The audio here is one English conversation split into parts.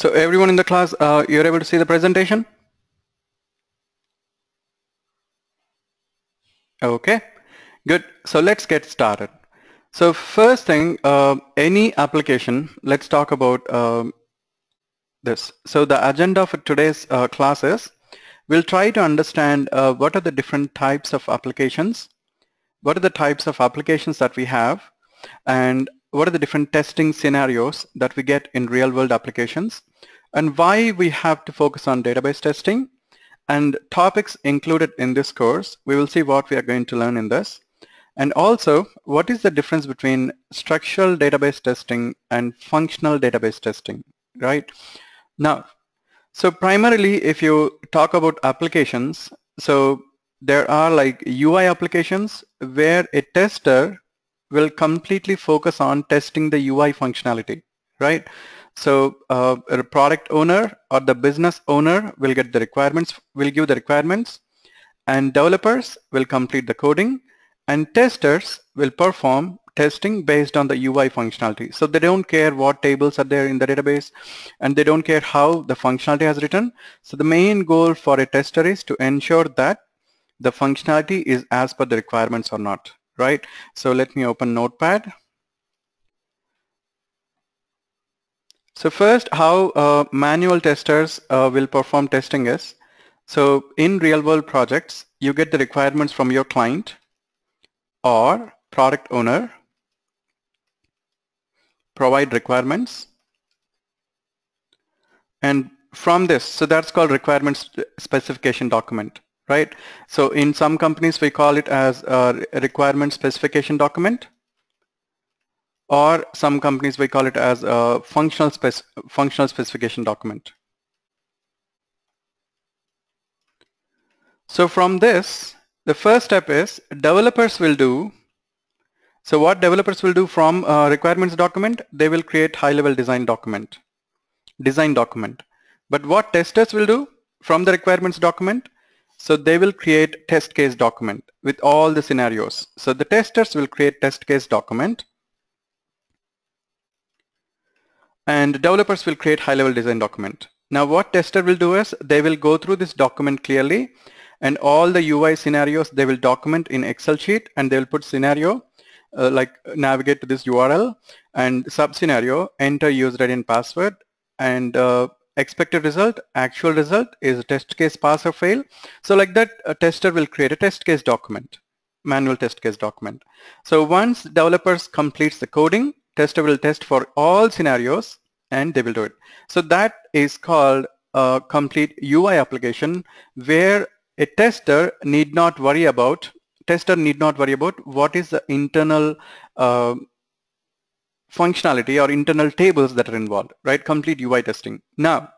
So everyone in the class, uh, you're able to see the presentation? Okay, good. So let's get started. So first thing, uh, any application, let's talk about um, this. So the agenda for today's uh, class is, we'll try to understand uh, what are the different types of applications, what are the types of applications that we have, and what are the different testing scenarios that we get in real-world applications, and why we have to focus on database testing, and topics included in this course. We will see what we are going to learn in this. And also, what is the difference between structural database testing and functional database testing, right? Now, so primarily if you talk about applications, so there are like UI applications where a tester will completely focus on testing the UI functionality, right? So uh, a product owner or the business owner will get the requirements, will give the requirements, and developers will complete the coding, and testers will perform testing based on the UI functionality. So they don't care what tables are there in the database, and they don't care how the functionality has written. So the main goal for a tester is to ensure that the functionality is as per the requirements or not right? So let me open Notepad. So first, how uh, manual testers uh, will perform testing is, so in real-world projects, you get the requirements from your client or product owner, provide requirements, and from this, so that's called requirements specification document right? So in some companies we call it as a requirement specification document or some companies we call it as a functional, spec functional specification document. So from this, the first step is developers will do, so what developers will do from requirements document, they will create high-level design document, design document. But what testers will do from the requirements document, so they will create test case document with all the scenarios. So the testers will create test case document and developers will create high-level design document. Now what tester will do is they will go through this document clearly and all the UI scenarios they will document in Excel sheet and they will put scenario uh, like navigate to this URL and sub scenario enter user ID and password and uh, expected result, actual result is a test case pass or fail. So like that, a tester will create a test case document, manual test case document. So once developers completes the coding, tester will test for all scenarios and they will do it. So that is called a complete UI application where a tester need not worry about tester need not worry about what is the internal uh, functionality or internal tables that are involved, right? Complete UI testing. Now,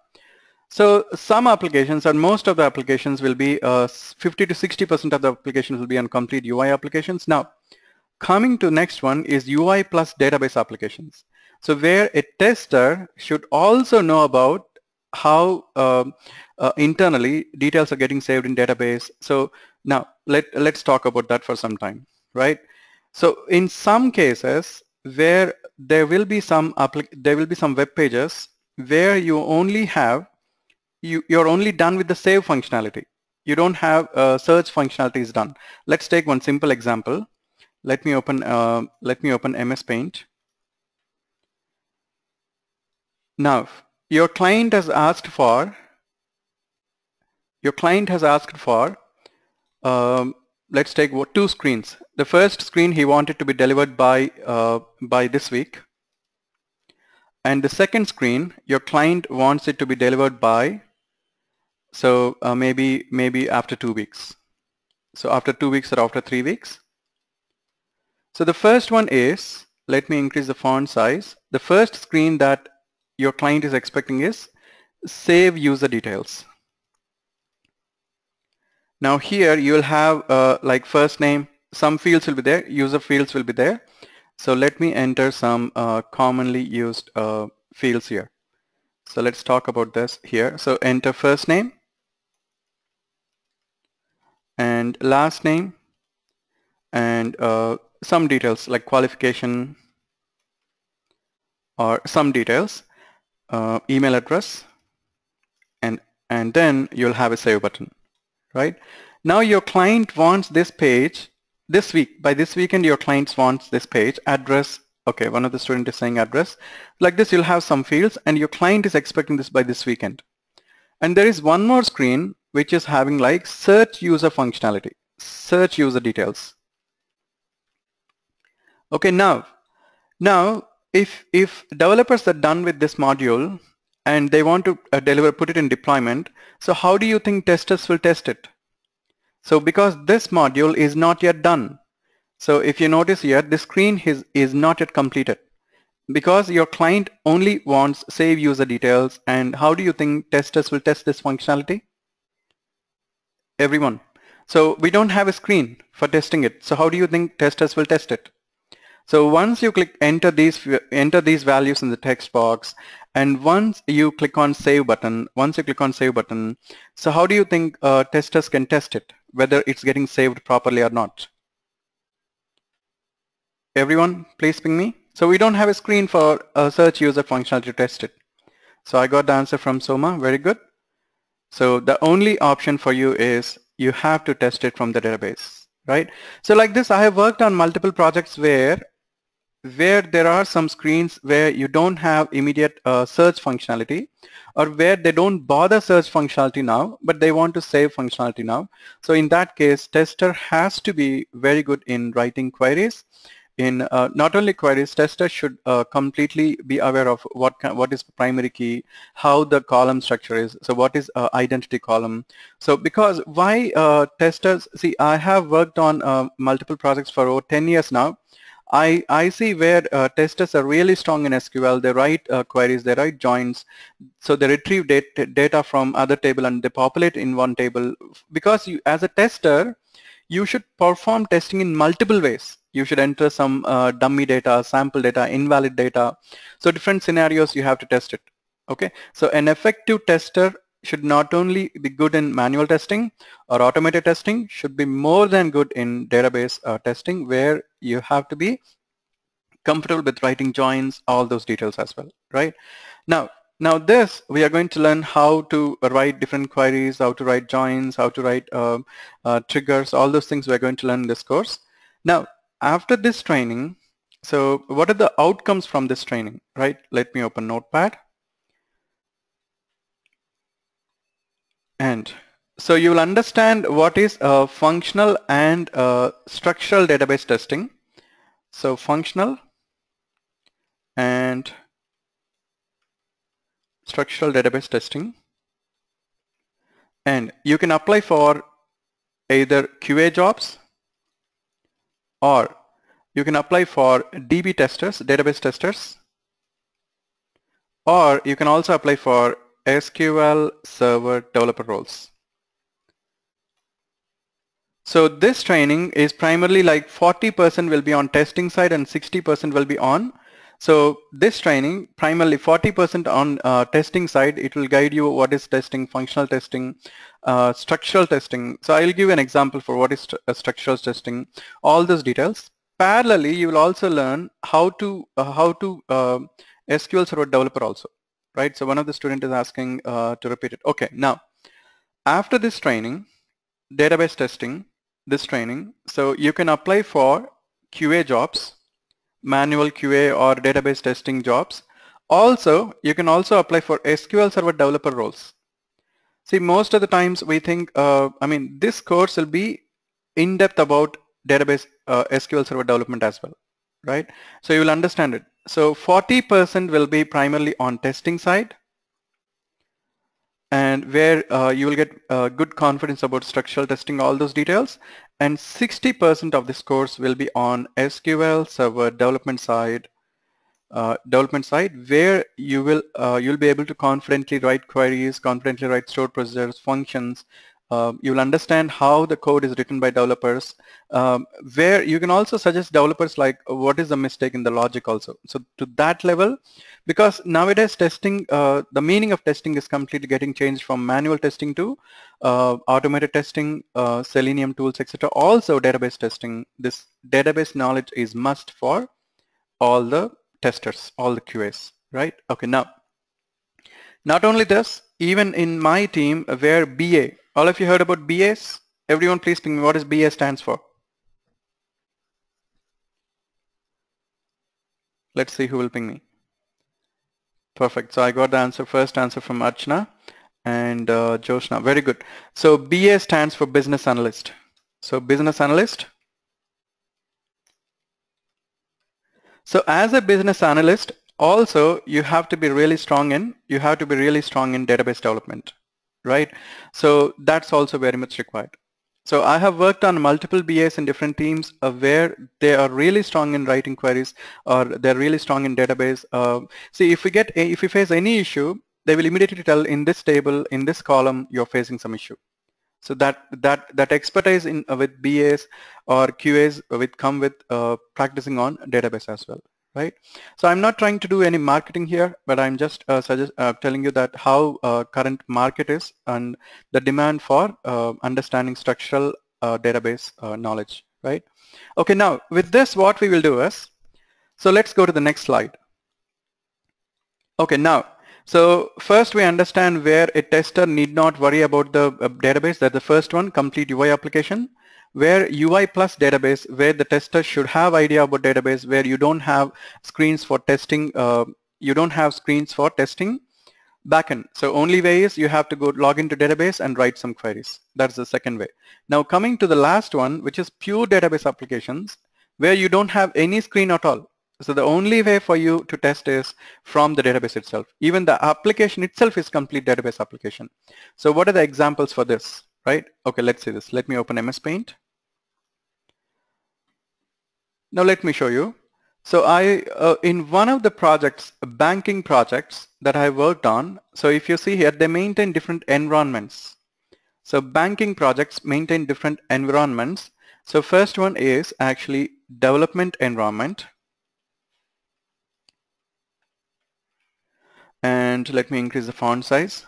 so some applications or most of the applications will be uh, 50 to 60% of the applications will be on complete UI applications. Now, coming to next one is UI plus database applications. So where a tester should also know about how uh, uh, internally details are getting saved in database. So now let, let's talk about that for some time, right? So in some cases where there will be some there will be some web pages where you only have you you're only done with the save functionality. You don't have uh, search functionalities done. Let's take one simple example. Let me open uh, let me open MS Paint. Now your client has asked for your client has asked for um, let's take two screens. The first screen he wanted to be delivered by, uh, by this week. And the second screen, your client wants it to be delivered by, so uh, maybe, maybe after two weeks. So after two weeks or after three weeks. So the first one is, let me increase the font size. The first screen that your client is expecting is save user details. Now here you will have uh, like first name, some fields will be there, user fields will be there. So let me enter some uh, commonly used uh, fields here. So let's talk about this here. So enter first name and last name and uh, some details like qualification or some details, uh, email address, and, and then you'll have a save button, right? Now your client wants this page this week. By this weekend, your client wants this page, address, okay, one of the student is saying address. Like this, you'll have some fields and your client is expecting this by this weekend. And there is one more screen which is having like search user functionality, search user details. Okay, now, now if, if developers are done with this module and they want to uh, deliver, put it in deployment, so how do you think testers will test it? So because this module is not yet done. So if you notice here, the screen is, is not yet completed because your client only wants save user details and how do you think testers will test this functionality? Everyone. So we don't have a screen for testing it. So how do you think testers will test it? So once you click enter these enter these values in the text box and once you click on save button once you click on save button so how do you think uh, testers can test it whether it's getting saved properly or not? Everyone please ping me. So we don't have a screen for a search user functionality to test it. So I got the answer from Soma. Very good. So the only option for you is you have to test it from the database right? So like this I have worked on multiple projects where where there are some screens where you don't have immediate uh, search functionality or where they don't bother search functionality now but they want to save functionality now. So in that case tester has to be very good in writing queries. In uh, not only queries tester should uh, completely be aware of what what is primary key how the column structure is so what is uh, identity column. So because why uh, testers see I have worked on uh, multiple projects for over 10 years now I, I see where uh, testers are really strong in SQL. They write uh, queries, they write joins. So they retrieve data, data from other table and they populate in one table. Because you, as a tester, you should perform testing in multiple ways. You should enter some uh, dummy data, sample data, invalid data. So different scenarios you have to test it. Okay, so an effective tester should not only be good in manual testing or automated testing, should be more than good in database uh, testing where you have to be comfortable with writing joins, all those details as well, right? Now, now this, we are going to learn how to write different queries, how to write joins, how to write uh, uh, triggers, all those things we're going to learn in this course. Now, after this training, so what are the outcomes from this training, right? Let me open Notepad. And so you will understand what is uh, functional and uh, structural database testing. So functional and structural database testing. And you can apply for either QA jobs or you can apply for DB testers, database testers, or you can also apply for SQL Server developer roles. So this training is primarily like 40% will be on testing side and 60% will be on. So this training primarily 40% on uh, testing side, it will guide you what is testing, functional testing, uh, structural testing. So I'll give an example for what is uh, structural testing, all those details. Parallelly, you will also learn how to uh, how to uh, SQL Server developer also right? So one of the student is asking uh, to repeat it. Okay, now after this training, database testing, this training, so you can apply for QA jobs, manual QA or database testing jobs. Also, you can also apply for SQL Server developer roles. See, most of the times we think, uh, I mean, this course will be in depth about database uh, SQL Server development as well, right? So you will understand it. So 40% will be primarily on testing side and where uh, you will get uh, good confidence about structural testing, all those details. And 60% of this course will be on SQL Server development side, uh, development side where you will uh, you'll be able to confidently write queries, confidently write stored procedures, functions. Uh, you'll understand how the code is written by developers. Um, where you can also suggest developers like what is the mistake in the logic also. So to that level, because nowadays testing, uh, the meaning of testing is completely getting changed from manual testing to uh, automated testing, uh, Selenium tools, etc. Also database testing. This database knowledge is must for all the testers, all the QAs, right? Okay, now, not only this, even in my team where BA, all of you heard about BAs? Everyone please ping me, what does BA stands for? Let's see who will ping me. Perfect, so I got the answer, first answer from Archana and uh, Joshna, very good. So BA stands for Business Analyst. So Business Analyst, So as a business analyst, also you have to be really strong in, you have to be really strong in database development, right? So that's also very much required. So I have worked on multiple BAs in different teams uh, where they are really strong in writing queries or they're really strong in database. Uh, see, if we get, a, if we face any issue, they will immediately tell in this table, in this column, you're facing some issue. So that that that expertise in uh, with BAs or QAs with come with uh, practicing on database as well, right? So I'm not trying to do any marketing here, but I'm just uh, suggest uh, telling you that how uh, current market is and the demand for uh, understanding structural database knowledge, right? Okay, now with this, what we will do is, so let's go to the next slide. Okay, now so first we understand where a tester need not worry about the uh, database. That's the first one, complete UI application. Where UI plus database, where the tester should have idea about database, where you don't have screens for testing, uh, you don't have screens for testing backend. So only way is you have to go log into database and write some queries. That's the second way. Now coming to the last one, which is pure database applications, where you don't have any screen at all. So the only way for you to test is from the database itself. Even the application itself is complete database application. So what are the examples for this, right? Okay, let's see this. Let me open MS Paint. Now let me show you. So I, uh, in one of the projects, banking projects that I worked on, so if you see here, they maintain different environments. So banking projects maintain different environments. So first one is actually development environment. and let me increase the font size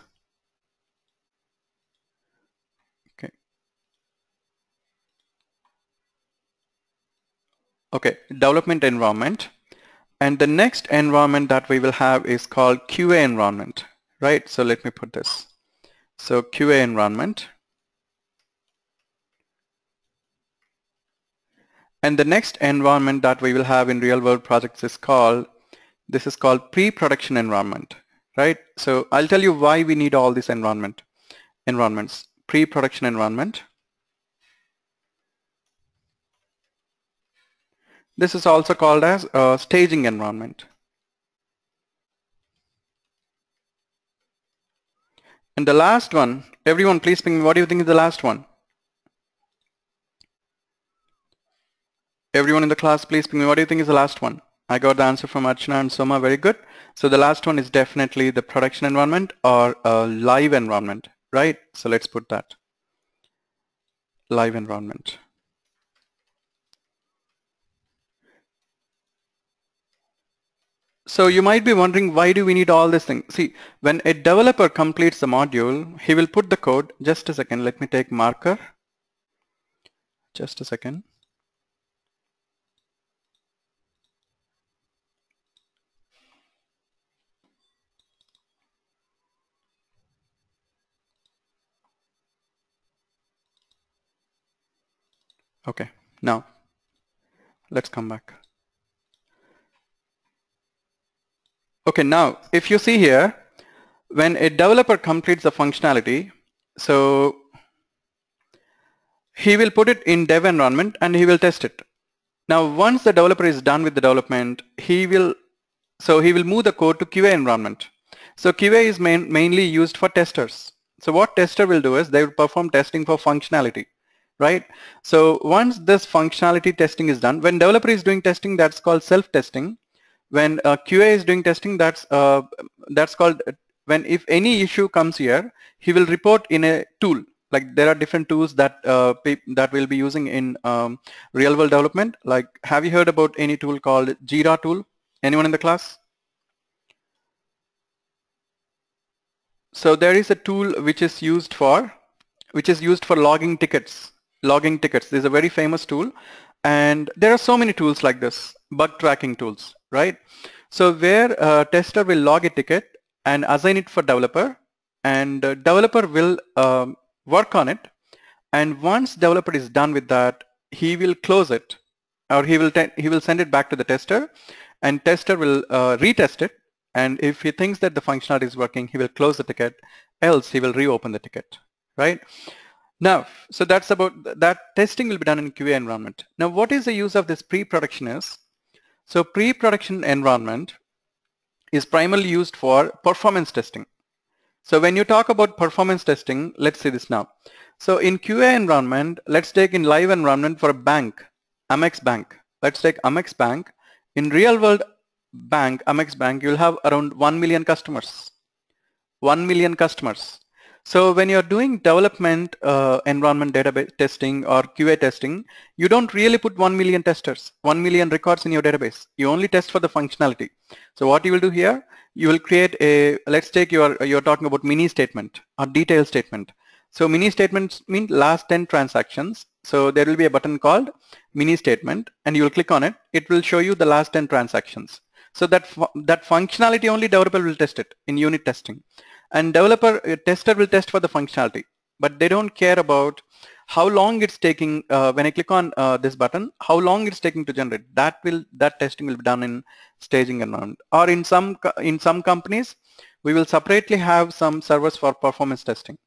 okay development environment and the next environment that we will have is called QA environment right so let me put this so QA environment and the next environment that we will have in real world projects is called this is called pre-production environment right? So I'll tell you why we need all these environment environments. Pre-production environment. This is also called as a staging environment. And the last one, everyone please ping me, what do you think is the last one? Everyone in the class please ping me, what do you think is the last one? I got the answer from Archana and Soma, very good. So the last one is definitely the production environment or a live environment, right? So let's put that. Live environment. So you might be wondering why do we need all this thing? See, when a developer completes the module, he will put the code. Just a second, let me take marker. Just a second. Okay, now let's come back. Okay, now if you see here, when a developer completes the functionality, so he will put it in dev environment and he will test it. Now once the developer is done with the development, he will, so he will move the code to QA environment. So QA is main, mainly used for testers. So what tester will do is they will perform testing for functionality right? So once this functionality testing is done, when developer is doing testing, that's called self-testing. When uh, QA is doing testing, that's uh, that's called when if any issue comes here, he will report in a tool. Like there are different tools that uh, that we'll be using in um, real world development. Like have you heard about any tool called Jira tool? Anyone in the class? So there is a tool which is used for which is used for logging tickets. Logging tickets. This is a very famous tool and there are so many tools like this, bug tracking tools, right? So where a tester will log a ticket and assign it for developer and developer will um, work on it. And once developer is done with that he will close it or he will he will send it back to the tester and tester will uh, retest it. And if he thinks that the functionality is working he will close the ticket else he will reopen the ticket right? Now so that's about that testing will be done in QA environment. Now what is the use of this pre-production is so pre-production environment is primarily used for performance testing. So when you talk about performance testing, let's see this now. So in QA environment, let's take in live environment for a bank, Amex Bank. Let's take Amex Bank. In real world bank, Amex Bank, you'll have around 1 million customers. 1 million customers. So when you're doing development uh, environment database testing or QA testing, you don't really put 1 million testers, 1 million records in your database. You only test for the functionality. So what you will do here, you will create a, let's take your, you're talking about mini statement or detail statement. So mini statements mean last 10 transactions. So there will be a button called mini statement and you will click on it. It will show you the last 10 transactions. So that, that functionality only developer will test it in unit testing and developer uh, tester will test for the functionality. But they don't care about how long it's taking uh, when I click on uh, this button how long it's taking to generate. That will that testing will be done in staging environment. Or in some in some companies we will separately have some servers for performance testing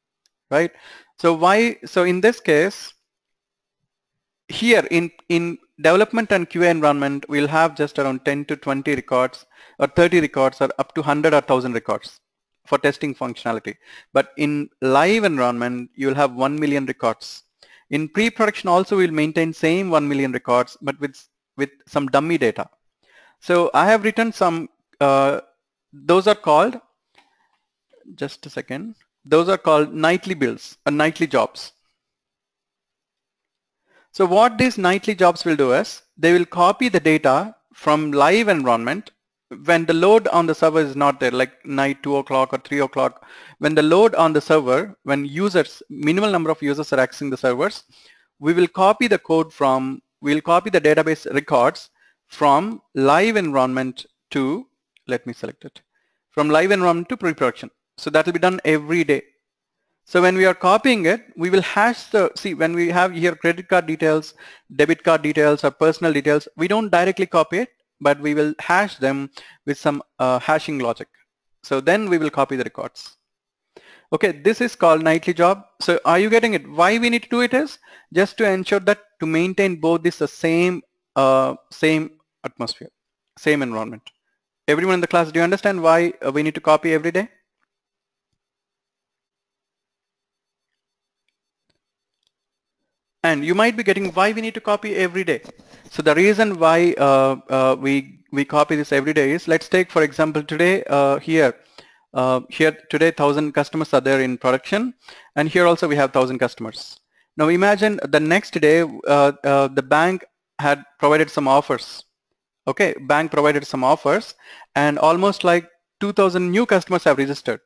right? So why so in this case here in in development and QA environment we'll have just around 10 to 20 records or 30 records or up to 100 or 1000 records for testing functionality. But in live environment, you'll have 1 million records. In pre-production also we'll maintain same 1 million records, but with, with some dummy data. So I have written some, uh, those are called, just a second, those are called nightly builds, or nightly jobs. So what these nightly jobs will do is, they will copy the data from live environment when the load on the server is not there, like night 2 o'clock or 3 o'clock, when the load on the server, when users, minimal number of users are accessing the servers, we will copy the code from, we'll copy the database records from live environment to, let me select it, from live environment to pre-production. So that will be done every day. So when we are copying it, we will hash the, see when we have here credit card details, debit card details or personal details, we don't directly copy it but we will hash them with some uh, hashing logic. So then we will copy the records. Okay, this is called nightly job. So are you getting it? Why we need to do it is just to ensure that to maintain both this the same uh, same atmosphere, same environment. Everyone in the class, do you understand why uh, we need to copy every day? And you might be getting why we need to copy every day. So the reason why uh, uh, we we copy this every day is let's take for example today uh, here uh, here today thousand customers are there in production and here also we have thousand customers. Now imagine the next day uh, uh, the bank had provided some offers. Okay, bank provided some offers and almost like 2000 new customers have registered.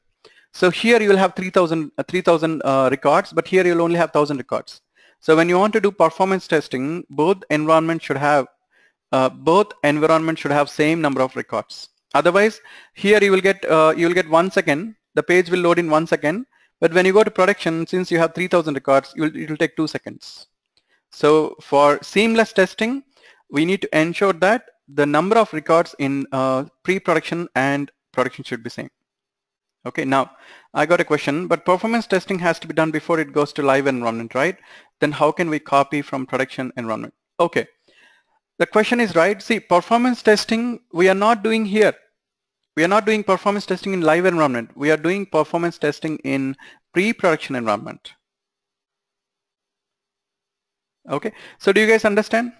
So here you will have 3000 3000 records but here you'll only have 1000 records. So when you want to do performance testing, both environments should have uh, both environments should have same number of records. Otherwise, here you will get uh, you will get one second. The page will load in one second. But when you go to production, since you have 3,000 records, will, it will take two seconds. So for seamless testing, we need to ensure that the number of records in uh, pre-production and production should be same. Okay, now I got a question, but performance testing has to be done before it goes to live environment, right? Then how can we copy from production environment? Okay, the question is right. See, performance testing we are not doing here. We are not doing performance testing in live environment. We are doing performance testing in pre-production environment. Okay, so do you guys understand?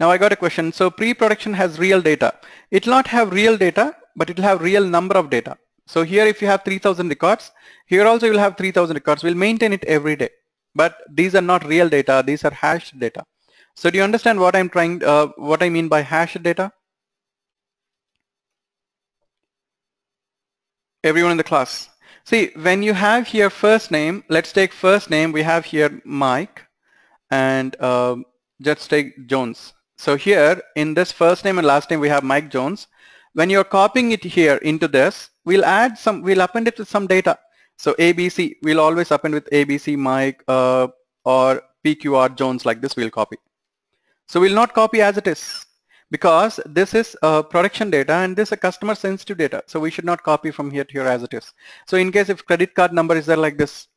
Now I got a question. So pre-production has real data. It will not have real data, but it will have real number of data. So here if you have 3000 records, here also you will have 3000 records. We'll maintain it every day. But these are not real data, these are hashed data. So do you understand what I'm trying, uh, what I mean by hashed data? Everyone in the class. See, when you have here first name, let's take first name, we have here Mike and uh, just take Jones. So here in this first name and last name we have Mike Jones. When you're copying it here into this, we'll add some, we'll append it with some data. So ABC, we'll always append with ABC Mike uh, or PQR Jones like this we'll copy. So we'll not copy as it is because this is uh, production data and this is a customer sensitive data. So we should not copy from here to here as it is. So in case if credit card number is there like this,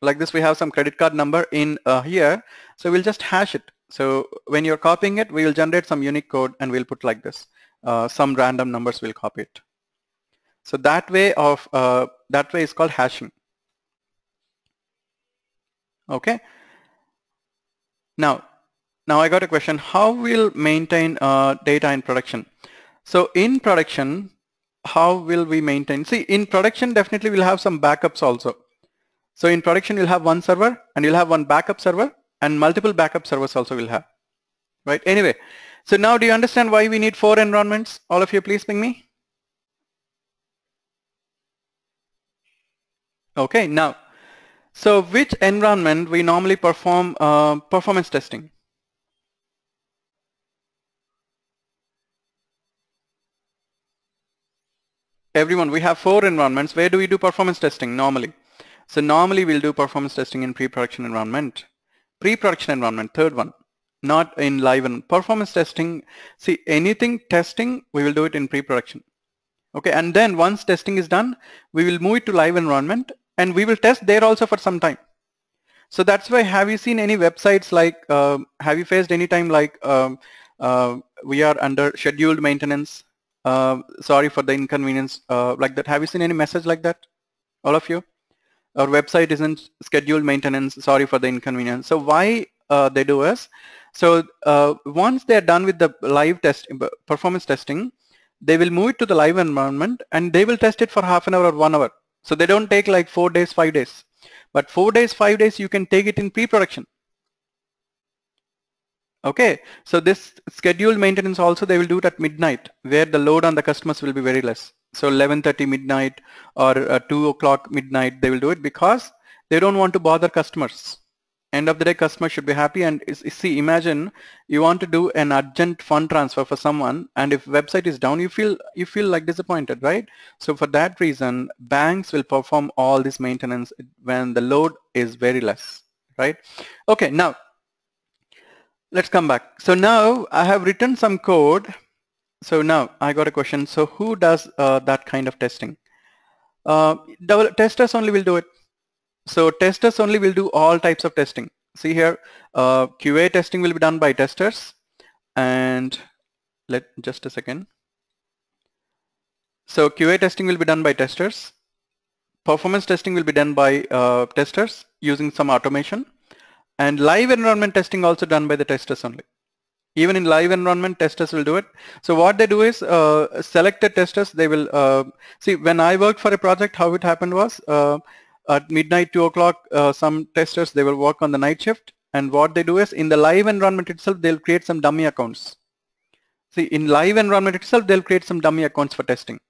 like this we have some credit card number in uh, here. So we'll just hash it. So when you're copying it, we will generate some unique code and we'll put like this. Uh, some random numbers will copy it. So that way of uh, that way is called hashing. Okay. Now now I got a question, how will maintain uh, data in production? So in production, how will we maintain? See, in production, definitely we'll have some backups also. So in production, you'll have one server and you'll have one backup server and multiple backup servers also will have, right? Anyway, so now do you understand why we need four environments? All of you please ping me. Okay, now, so which environment we normally perform uh, performance testing? everyone, we have four environments. Where do we do performance testing normally? So normally we'll do performance testing in pre-production environment. Pre-production environment, third one, not in live and performance testing. See, anything testing, we will do it in pre-production. Okay, and then once testing is done, we will move it to live environment and we will test there also for some time. So that's why have you seen any websites like, uh, have you faced any time like um, uh, we are under scheduled maintenance uh, sorry for the inconvenience uh, like that. Have you seen any message like that? All of you? Our website isn't scheduled maintenance. Sorry for the inconvenience. So why uh, they do is, so uh, once they're done with the live test, performance testing, they will move it to the live environment and they will test it for half an hour or one hour. So they don't take like four days, five days. But four days, five days, you can take it in pre-production. Okay, so this scheduled maintenance also they will do it at midnight where the load on the customers will be very less. So 11.30 midnight or uh, 2 o'clock midnight they will do it because they don't want to bother customers. End of the day customer should be happy and see imagine you want to do an urgent fund transfer for someone and if website is down you feel you feel like disappointed right so for that reason banks will perform all this maintenance when the load is very less right okay now let's come back. So now I have written some code. So now I got a question. So who does uh, that kind of testing? Uh, testers only will do it. So testers only will do all types of testing. See here, uh, QA testing will be done by testers and let just a second. So QA testing will be done by testers. Performance testing will be done by uh, testers using some automation and live environment testing also done by the testers only. Even in live environment, testers will do it. So what they do is uh, selected testers, they will, uh, see when I worked for a project, how it happened was uh, at midnight, 2 o'clock, uh, some testers, they will work on the night shift. And what they do is in the live environment itself, they'll create some dummy accounts. See, in live environment itself, they'll create some dummy accounts for testing,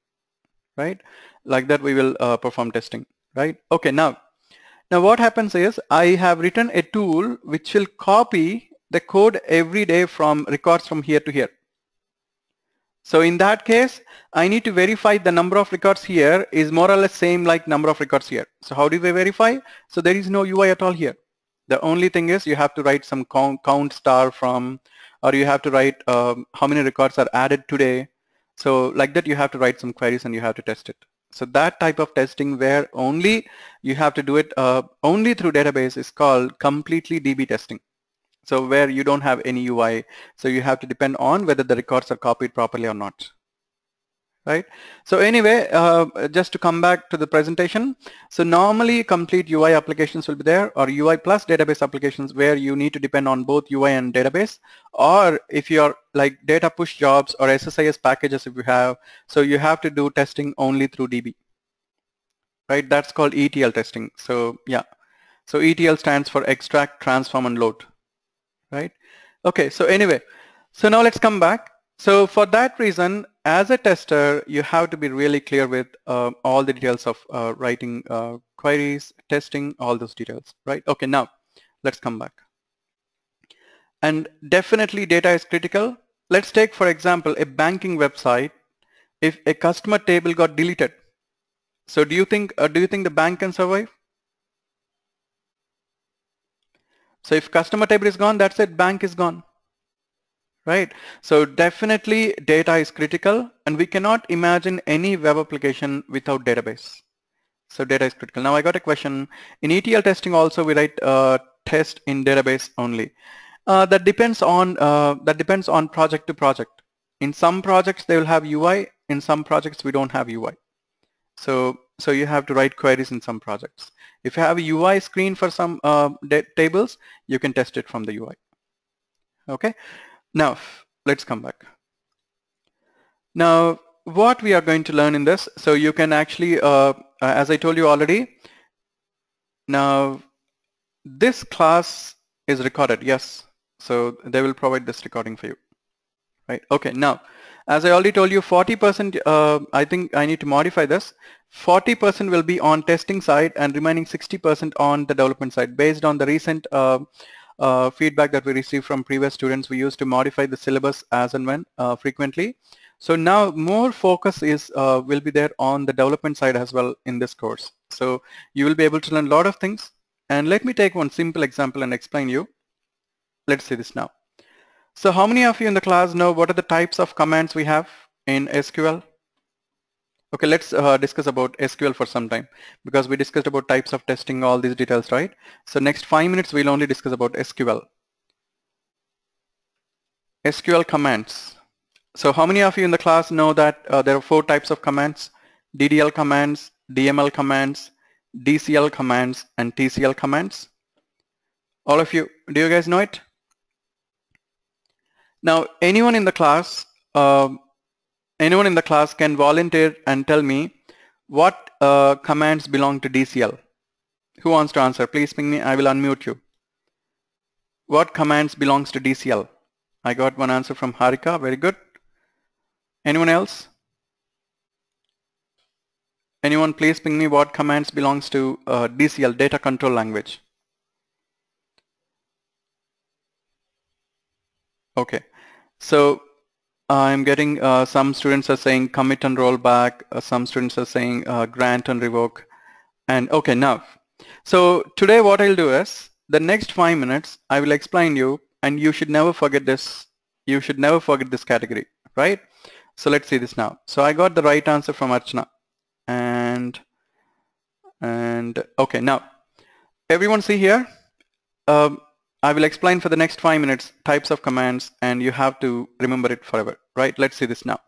right? Like that, we will uh, perform testing, right? Okay, now now what happens is I have written a tool which will copy the code every day from records from here to here. So in that case, I need to verify the number of records here is more or less same like number of records here. So how do we verify? So there is no UI at all here. The only thing is you have to write some count, star from or you have to write um, how many records are added today. So like that you have to write some queries and you have to test it. So that type of testing where only you have to do it uh, only through database is called completely DB testing. So where you don't have any UI, so you have to depend on whether the records are copied properly or not. right? So anyway, uh, just to come back to the presentation, so normally complete UI applications will be there or UI plus database applications where you need to depend on both UI and database or if you're like data push jobs or SSIS packages if you have, so you have to do testing only through DB, right? That's called ETL testing. So yeah, so ETL stands for extract, transform and load, right? Okay, so anyway, so now let's come back. So for that reason, as a tester, you have to be really clear with uh, all the details of uh, writing uh, queries, testing, all those details, right? Okay, now let's come back. And definitely data is critical. Let's take, for example, a banking website. If a customer table got deleted, so do you think uh, do you think the bank can survive? So if customer table is gone, that's it, bank is gone right? So definitely data is critical and we cannot imagine any web application without database. So data is critical. Now I got a question. In ETL testing also we write uh, test in database only. Uh, that depends on uh, that depends on project to project. In some projects they will have UI. In some projects we don't have UI. So so you have to write queries in some projects. If you have a UI screen for some uh, tables, you can test it from the UI. Okay. Now, let's come back. Now, what we are going to learn in this, so you can actually, uh, uh, as I told you already, now this class is recorded, yes. So they will provide this recording for you, right? Okay, now, as I already told you, 40%, uh, I think I need to modify this. 40% will be on testing side and remaining 60% on the development side based on the recent uh, uh, feedback that we received from previous students, we used to modify the syllabus as and when uh, frequently. So now more focus is uh, will be there on the development side as well in this course. So you will be able to learn a lot of things. And let me take one simple example and explain you. Let's see this now. So how many of you in the class know what are the types of commands we have in SQL? Okay, let's uh, discuss about SQL for some time because we discussed about types of testing, all these details, right? So next five minutes, we'll only discuss about SQL. SQL commands. So how many of you in the class know that uh, there are four types of commands? DDL commands, DML commands, DCL commands, and TCL commands? All of you, do you guys know it? Now, anyone in the class, uh, anyone in the class can volunteer and tell me what uh, commands belong to DCL. Who wants to answer? Please ping me. I will unmute you. What commands belongs to DCL? I got one answer from Harika. Very good. Anyone else? Anyone please ping me what commands belongs to uh, DCL, data control language. Okay. So I'm getting uh, some students are saying commit and rollback. Uh, some students are saying uh, grant and revoke. And okay, now, so today what I'll do is the next five minutes I will explain you and you should never forget this. You should never forget this category, right? So let's see this now. So I got the right answer from Archana. And, and okay, now, everyone see here? Um, I will explain for the next five minutes types of commands and you have to remember it forever, right? Let's see this now.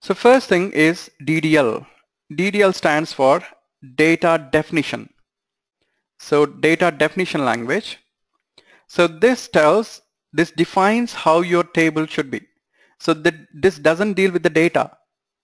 So first thing is DDL. DDL stands for data definition. So data definition language. So this tells, this defines how your table should be. So that this doesn't deal with the data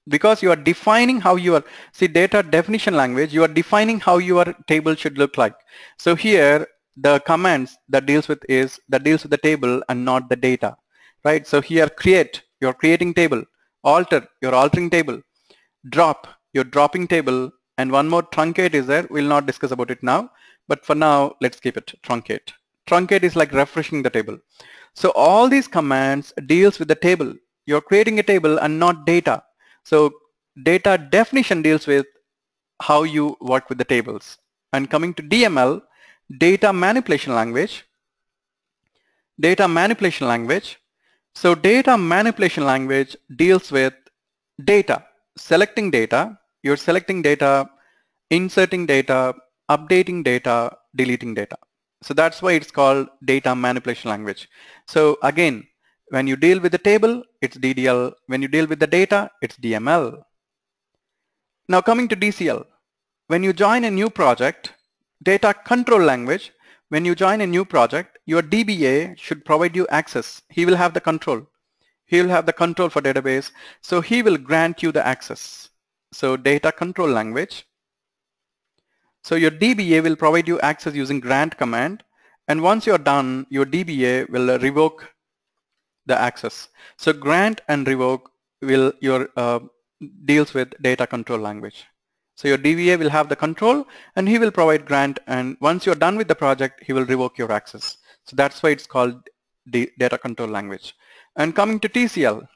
because you are defining how your see data definition language you are defining how your table should look like so here the commands that deals with is that deals with the table and not the data right? So here create you're creating table alter you're altering table drop you're dropping table and one more truncate is there. We'll not discuss about it now but for now let's keep it truncate. Truncate is like refreshing the table. So all these commands deals with the table. You're creating a table and not data. So data definition deals with how you work with the tables. And coming to DML data manipulation language, data manipulation language. So data manipulation language deals with data, selecting data, you're selecting data, inserting data, updating data, deleting data. So that's why it's called data manipulation language. So again, When you deal with the table, it's DDL. When you deal with the data, it's DML. Now coming to DCL, when you join a new project, data control language, when you join a new project, your DBA should provide you access. He will have the control. He will have the control for database. So he will grant you the access. So data control language. So your DBA will provide you access using grant command. And once you're done, your DBA will revoke the access. So grant and revoke will your uh, deals with data control language. So your DBA will have the control and he will provide grant and once you're done with the project, he will revoke your access. So that's why it's called the data control language. And coming to TCL,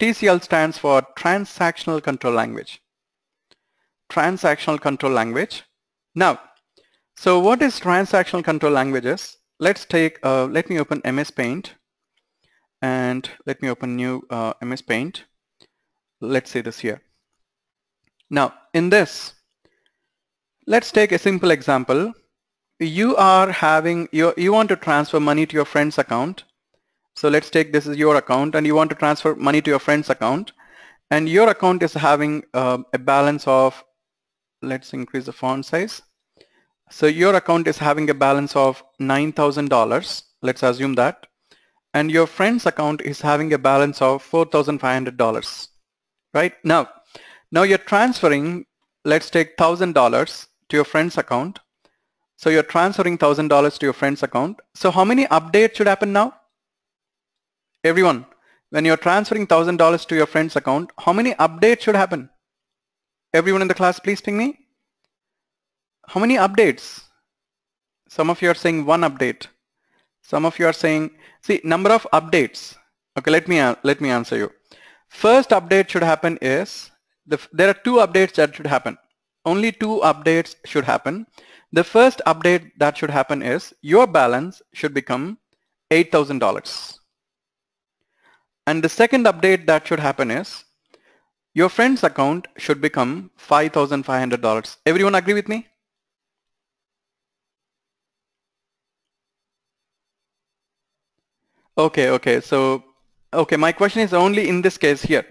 TCL stands for Transactional Control Language. Transactional Control Language. Now, so what is Transactional Control Languages? Let's take, uh, let me open MS Paint and let me open new uh, MS Paint. Let's say this here. Now in this, let's take a simple example. You are having, you, you want to transfer money to your friend's account. So let's take this is your account and you want to transfer money to your friend's account and your account is having uh, a balance of, let's increase the font size. So your account is having a balance of $9,000. Let's assume that. And your friend's account is having a balance of $4,500. Right now, now you're transferring, let's take $1,000 to your friend's account. So you're transferring $1,000 to your friend's account. So how many updates should happen now? Everyone, when you're transferring $1,000 to your friend's account, how many updates should happen? Everyone in the class, please ping me. How many updates? Some of you are saying one update. Some of you are saying, see, number of updates. Okay, let me, uh, let me answer you. First update should happen is the, there are two updates that should happen. Only two updates should happen. The first update that should happen is your balance should become $8,000. And the second update that should happen is your friend's account should become $5,500. Everyone agree with me? Okay, okay. So, okay, my question is only in this case here.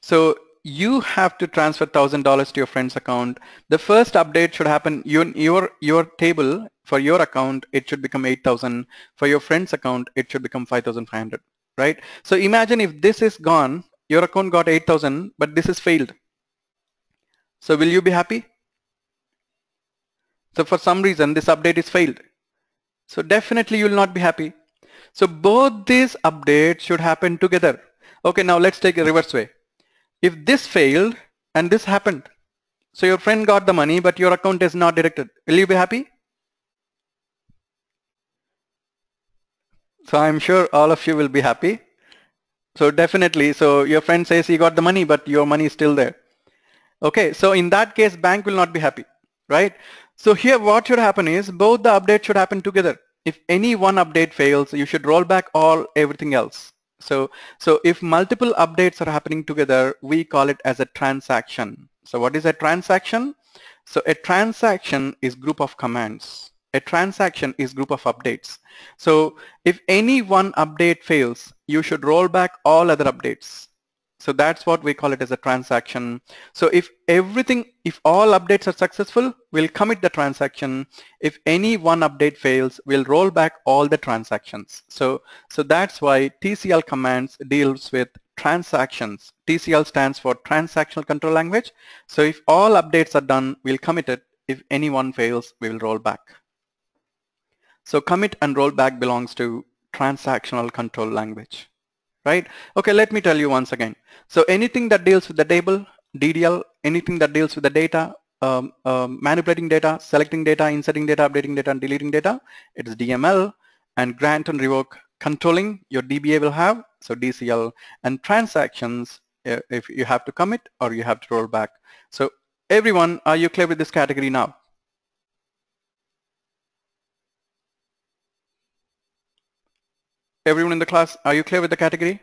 So you have to transfer $1,000 to your friend's account. The first update should happen, your, your, your table for your account, it should become 8,000. For your friend's account, it should become 5,500, right? So imagine if this is gone, your account got 8,000, but this is failed. So will you be happy? So for some reason, this update is failed. So definitely you will not be happy. So both these updates should happen together. Okay, now let's take a reverse way. If this failed and this happened, so your friend got the money but your account is not directed, will you be happy? So I'm sure all of you will be happy. So definitely, so your friend says he got the money but your money is still there. Okay, so in that case bank will not be happy, right? So here what should happen is both the updates should happen together. If any one update fails, you should roll back all everything else. So, so if multiple updates are happening together, we call it as a transaction. So what is a transaction? So a transaction is group of commands. A transaction is group of updates. So if any one update fails, you should roll back all other updates. So that's what we call it as a transaction. So if everything, if all updates are successful, we'll commit the transaction. If any one update fails, we'll roll back all the transactions. So, so that's why TCL commands deals with transactions. TCL stands for Transactional Control Language. So if all updates are done, we'll commit it. If any one fails, we will roll back. So commit and roll back belongs to Transactional Control Language right? Okay, let me tell you once again. So anything that deals with the table, DDL, anything that deals with the data, um, um, manipulating data, selecting data, inserting data, updating data, and deleting data, it's DML, and grant and revoke controlling your DBA will have, so DCL, and transactions, uh, if you have to commit or you have to roll back. So everyone, are you clear with this category now? Everyone in the class, are you clear with the category?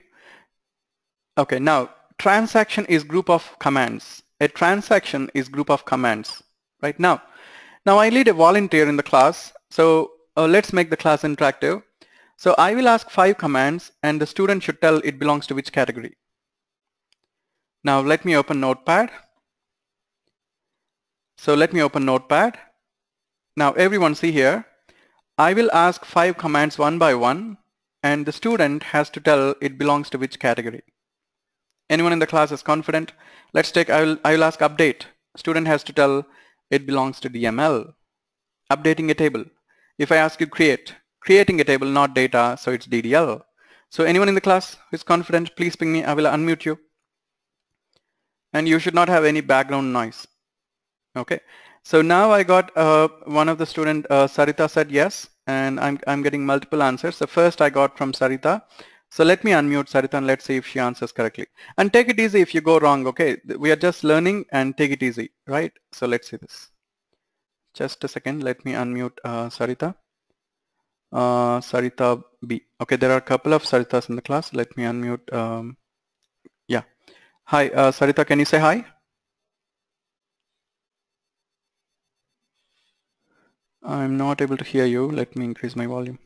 Okay, now transaction is group of commands. A transaction is group of commands, right now. Now I lead a volunteer in the class, so uh, let's make the class interactive. So I will ask five commands and the student should tell it belongs to which category. Now let me open Notepad. So let me open Notepad. Now everyone see here, I will ask five commands one by one and the student has to tell it belongs to which category. Anyone in the class is confident? Let's take, I will, I will ask update. Student has to tell it belongs to DML. Updating a table. If I ask you create, creating a table, not data, so it's DDL. So anyone in the class who is confident, please ping me. I will unmute you. And you should not have any background noise. Okay. So now I got uh, one of the student, uh, Sarita said yes, and I'm, I'm getting multiple answers. So first I got from Sarita. So let me unmute Sarita and let's see if she answers correctly. And take it easy if you go wrong, okay? We are just learning and take it easy, right? So let's see this. Just a second, let me unmute uh, Sarita. Uh, Sarita B. Okay, there are a couple of Saritas in the class. Let me unmute. Um, yeah. Hi, uh, Sarita, can you say hi? I'm not able to hear you. Let me increase my volume.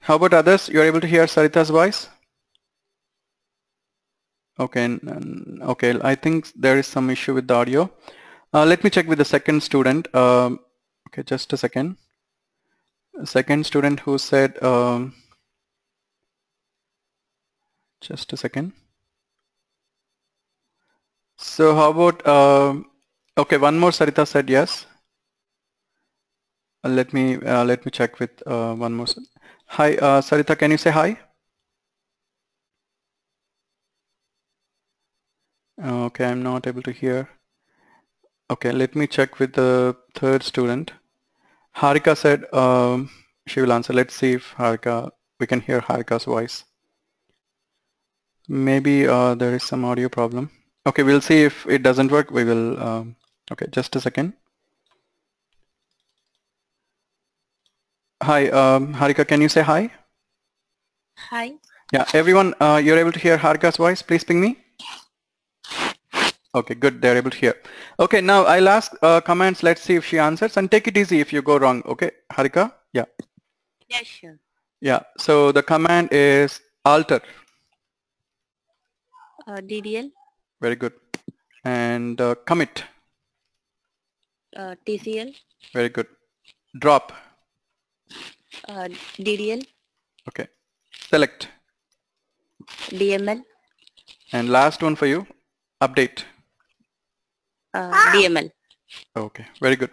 How about others? You're able to hear Sarita's voice? Okay, okay. I think there is some issue with the audio. Uh, let me check with the second student. Um, okay, just a second. Second student who said, um, just a second. So how about, uh, okay, one more Sarita said yes. Uh, let me uh, let me check with uh, one more. Hi, Sarita, can you say hi? Okay, I'm not able to hear. Okay, let me check with the third student. Harika said um, she will answer. Let's see if Harika, we can hear Harika's voice. Maybe uh, there is some audio problem. Okay, we'll see if it doesn't work. We will, um, okay, just a second. Hi, um, Harika, can you say hi? Hi. Yeah, everyone, uh, you're able to hear Harika's voice. Please ping me. Okay, good. They're able to hear. Okay, now I'll ask uh, commands. Let's see if she answers and take it easy if you go wrong. Okay, Harika? Yeah. Yeah, sure. Yeah, so the command is alter. Uh, DDL. Very good. And uh, commit. Uh, TCL. Very good. Drop. Uh, DDL. Okay. Select. DML. And last one for you, update. Uh, DML. Okay, very good.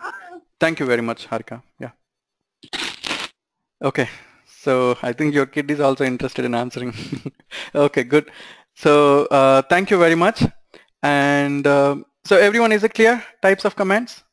Thank you very much, Harika. Yeah. Okay, so I think your kid is also interested in answering. okay, good. So uh, thank you very much. And uh, so everyone, is it clear types of commands?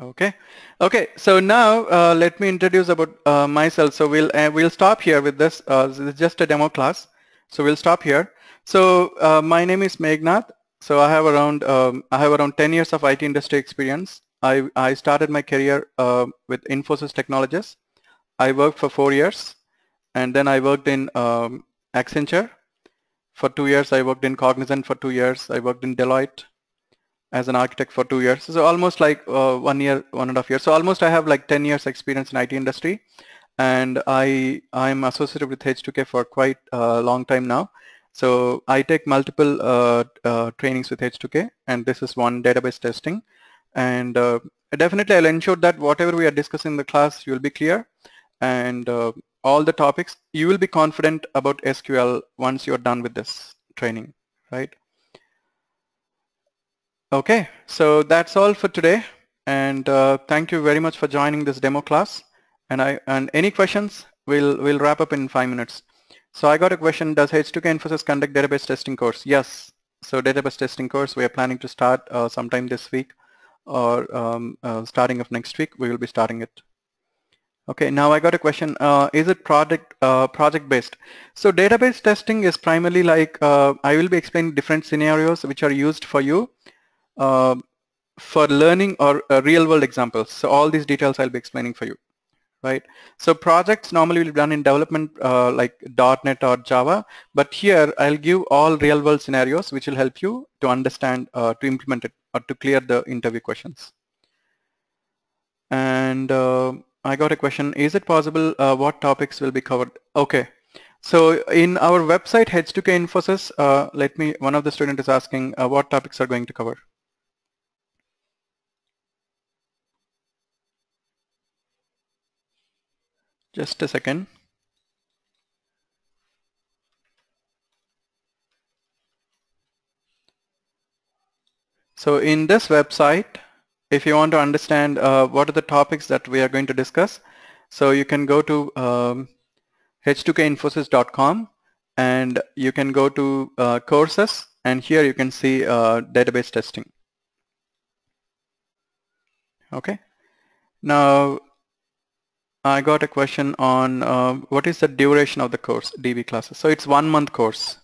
Okay. Okay. So now uh, let me introduce about uh, myself. So we'll uh, we'll stop here with this. Uh, this is just a demo class. So we'll stop here. So uh, my name is Megnath. So I have around um, I have around 10 years of IT industry experience. I I started my career uh, with Infosys Technologies. I worked for four years, and then I worked in um, Accenture for two years. I worked in Cognizant for two years. I worked in Deloitte as an architect for two years. So almost like uh, one year, one and a half years. So almost I have like 10 years experience in IT industry and I I'm associated with H2K for quite a long time now. So I take multiple uh, uh, trainings with H2K and this is one database testing and uh, definitely I'll ensure that whatever we are discussing in the class you will be clear and uh, all the topics you will be confident about SQL once you're done with this training right Okay, so that's all for today. And uh, thank you very much for joining this demo class. And I and any questions, we'll we'll wrap up in five minutes. So I got a question, does H2K Infosys conduct database testing course? Yes. So database testing course, we are planning to start uh, sometime this week or um, uh, starting of next week, we will be starting it. Okay, now I got a question. Uh, is it project uh, project based? So database testing is primarily like uh, I will be explaining different scenarios which are used for you uh, for learning or uh, real world examples. So all these details I'll be explaining for you, right? So projects normally will be done in development uh, like .NET or Java, but here I'll give all real world scenarios which will help you to understand, uh, to implement it or to clear the interview questions. And uh, I got a question, is it possible what topics will be covered? Okay, so in our website H2K Infosys, uh, let me, one of the students is asking uh, what topics are going to cover. Just a second. So in this website, if you want to understand uh, what are the topics that we are going to discuss, so you can go to um, h2kinfosys.com and you can go to uh, courses and here you can see uh, database testing. Okay. Now I got a question on uh, what is the duration of the course DB classes. So it's one month course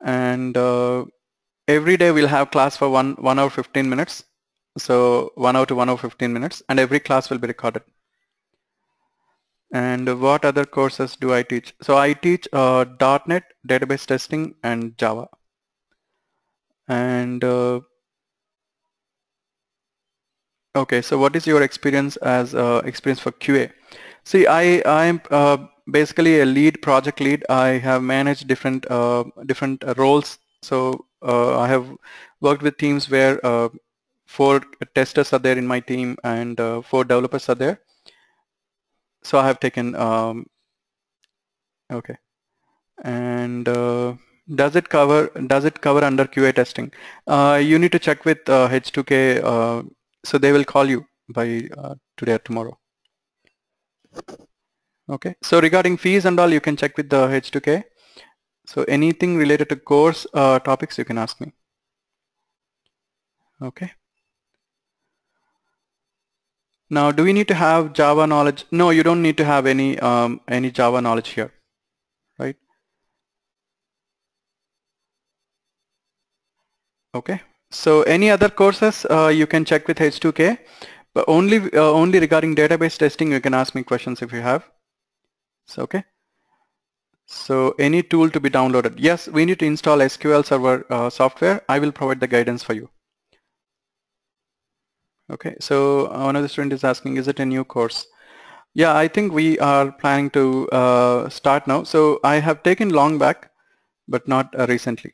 and uh, every day we'll have class for one, one hour 15 minutes. So one hour to one hour 15 minutes and every class will be recorded. And what other courses do I teach? So I teach uh, .NET, database testing and Java. And uh, okay, so what is your experience as uh, experience for QA? See, I I'm uh, basically a lead project lead. I have managed different uh, different roles. So uh, I have worked with teams where uh, four testers are there in my team and uh, four developers are there. So I have taken, um, okay. And does it cover, does it cover under QA testing? Uh, you need to check with H2K, uh, so they will call you by today or tomorrow. Okay, so regarding fees and all, you can check with the H2K. So anything related to course uh, topics you can ask me. Okay. Now, do we need to have Java knowledge? No, you don't need to have any um, any Java knowledge here, right? Okay. So any other courses uh, you can check with H2K, but only uh, only regarding database testing you can ask me questions if you have. So okay. So any tool to be downloaded. Yes, we need to install SQL Server uh, software. I will provide the guidance for you. Okay, so one of the student is asking, is it a new course? Yeah, I think we are planning to uh, start now. So I have taken long back, but not uh, recently.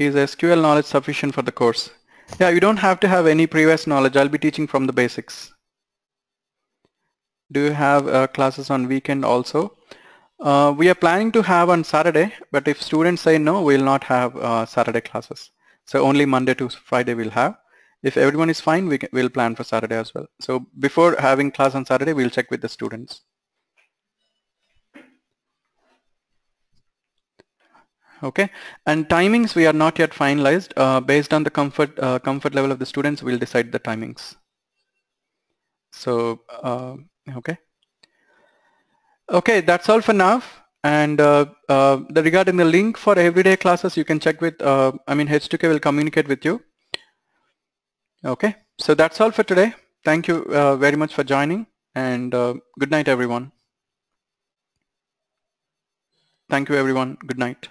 Is SQL knowledge sufficient for the course? Yeah, you don't have to have any previous knowledge. I'll be teaching from the basics do you have uh, classes on weekend also? Uh, we are planning to have on Saturday, but if students say no, we'll not have uh, Saturday classes. So only Monday to Friday we'll have. If everyone is fine, we can, we'll plan for Saturday as well. So before having class on Saturday, we'll check with the students. Okay, and timings we are not yet finalized. Uh, based on the comfort uh, comfort level of the students, we'll decide the timings. So uh, okay. Okay that's all for now. And uh, uh, the, regarding the link for everyday classes you can check with uh, I mean H2K will communicate with you. Okay? So that's all for today. Thank you very much for joining. And good night everyone. Thank you everyone. Good night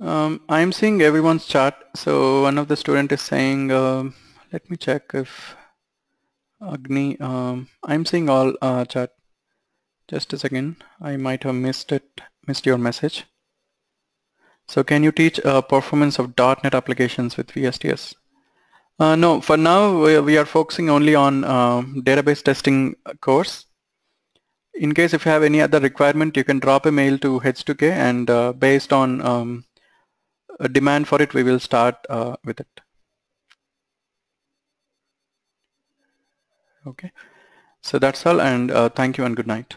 Um, I'm seeing everyone's chat. So one of the student is saying, uh, let me check if Agni, um, I'm seeing all uh, chat. Just a second, I might have missed it, missed your message. So can you teach uh, performance of .NET applications with VSTS? Uh, no, for now we, we, are focusing only on um, database testing course. In case if you have any other requirement, you can drop a mail to H2K and uh, based on um, a demand for it, we will start uh, with it. Okay, so that's all and uh, thank you and good night.